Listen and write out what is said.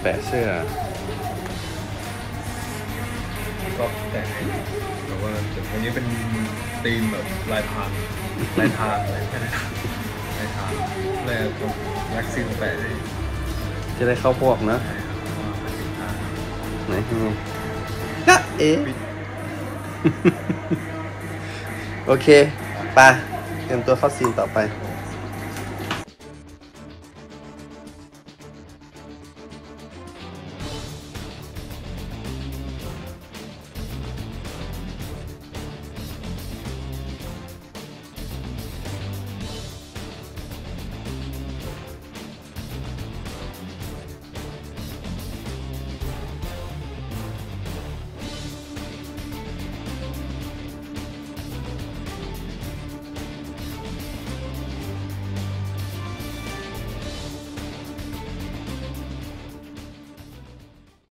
แปะเสื้อก็แต่งล้แต่ว่าอันนี้เป็นธีมแบบลายพรางลายทางอะไรแค่นั้นลายทางล้วก็วักซินแปะได้จะได้เข้าพวกเนอะงไหนไงนะเอ๊ะโอเคไปเตรียมตัวเข้าซีนต่อไป